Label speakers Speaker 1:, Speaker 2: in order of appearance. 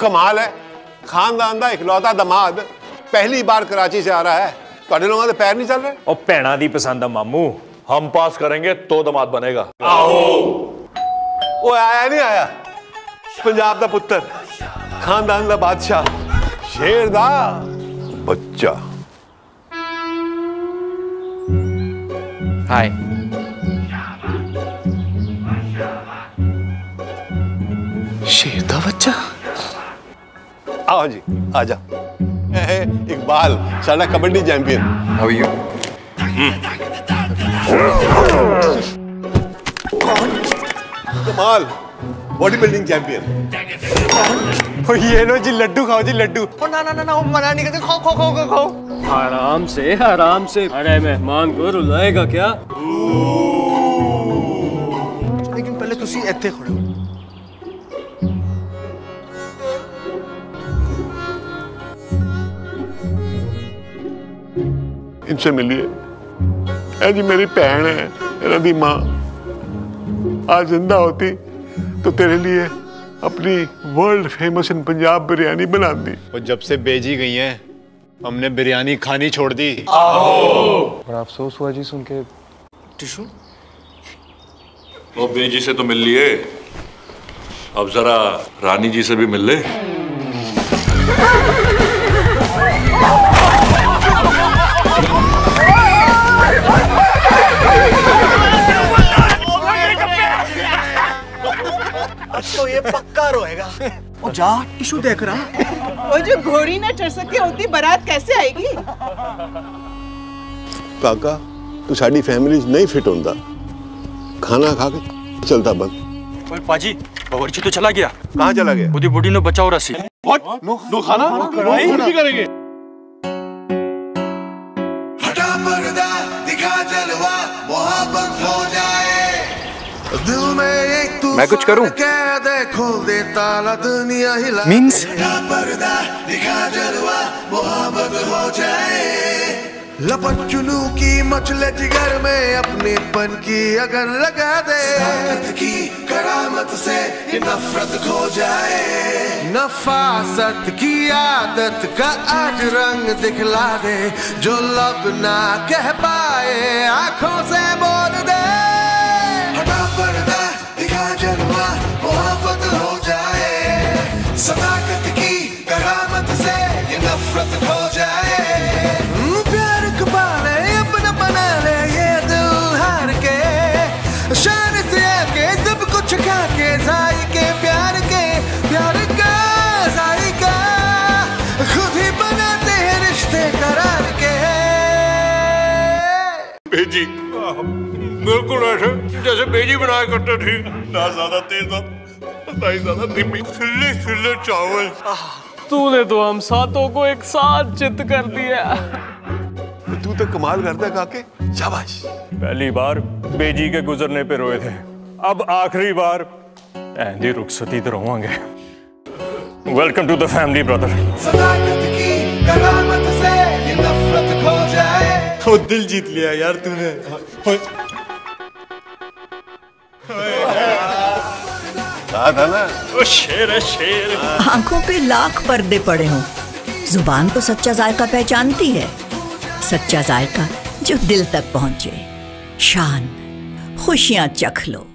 Speaker 1: कमाल है खानदान का इकलौता दमाद पहली बार कराची से आ रहा है ਤੁਹਾਡੇ ਲੋਕਾਂ ਦੇ ਪੈਰ ਨਹੀਂ ਚੱਲ ਰਹੇ
Speaker 2: ਉਹ ਭੈਣਾਂ ਦੀ ਪਸੰਦ ਆ ਮਾਮੂ
Speaker 3: हम पास करेंगे तो दमाद बनेगा
Speaker 1: ਉਹ ਆਇਆ ਨਹੀਂ ਆਇਆ ਪੰਜਾਬ ਦਾ ਪੁੱਤਰ ਖਾਨਦਾਨ ਦਾ ਬਾਦਸ਼ਾਹ ਸ਼ੇਰ ਦਾ ਬੱਚਾ
Speaker 2: ਹਾਏ
Speaker 1: शेर का बच्चा आओ जी आ जा इकबाल
Speaker 2: साडा kabaddi
Speaker 1: champion. Kamal body building
Speaker 2: champion ये लो जी लड्डू खाओ जी लड्डू।
Speaker 4: ओ ना ना ना ना मना नहीं करते। खाओ खाओ खाओ खाओ।
Speaker 5: आराम से आराम से। अरे मेहमान को रुलाएगा क्या?
Speaker 4: लेकिन पहले तुसी इत्थे खड़े हो।
Speaker 1: इनसे मिलिए। ऐ जी मेरी भैन है इन्हों की माँ। आज ज़िंदा होती तो तेरे लिए अपनी world famous in Punjab biryani बना दी
Speaker 6: और जब से बेजी गई हैं हमने बिरयानी खानी छोड़ दी।
Speaker 5: बड़ा अफसोस हुआ जी सुन के।
Speaker 4: टिश्यू
Speaker 3: वो बेजी से तो मिल लिए। अब जरा रानी जी से भी मिल ले।
Speaker 4: ओ जा टिश्यू देख रहा।
Speaker 7: वो जो घोड़ी ना चढ़ सके होती बारात कैसे आएगी?
Speaker 1: काका तू साड़ी फैमिली नहीं फिट होता खाना खा के चलता बंद।
Speaker 8: ओए पाजी बवर्ची तो चला गया।
Speaker 1: कहाँ चला गया?
Speaker 8: बुढ़ी बुढ़ी ने बचाओ रसी
Speaker 9: हटा दिल में एक तू
Speaker 2: मैं कुछ करूँ?
Speaker 9: कैद खोल दे ताला दुनिया हिला
Speaker 2: Means?
Speaker 9: हटा पर्दा दिखा जलवा मोहब्बत हो जाए। लपट चुनू की मचले जिगर में अपने पन की अगर लगा दे। की करामत से ये नफरत खो जाए। नफासत की आदत का आज रंग दिखला दे जो लब ना कह पाए आँखों से बोल दे। नफरत जाए। हम्म, प्यार को पाले अपना बना ले ये दिल हार के। शान से आके सब कुछ खा के जाई प्यार के प्यार का जाई खुद ही बनाते हैं रिश्ते करार के।
Speaker 3: बेजी बिल्कुल ऐसे जैसे बेजी बनाया करते थे। ना ज़्यादा तेज ना ही ज़्यादा धीमी। खिले खिले चावल
Speaker 5: तूने तो हम सातों को एक साथ चित कर दिया
Speaker 1: तू तो कमाल करता है काके। शाबाश।
Speaker 2: पहली बार बेजी के गुजरने पे रोए थे। अब आखिरी बार ऐंधी रुखसती तो रोवांगे
Speaker 9: welcome to the family brother
Speaker 4: वो दिल जीत लिया यार तूने।
Speaker 1: कहा था ना? वो शेर है शेर।
Speaker 10: आँखों पे लाख पर्दे पड़े हों। ज़ुबान तो सच्चा जायका पहचानती है। सच्चा जायका जो दिल तक पहुँचे। शान खुशियाँ चख लो।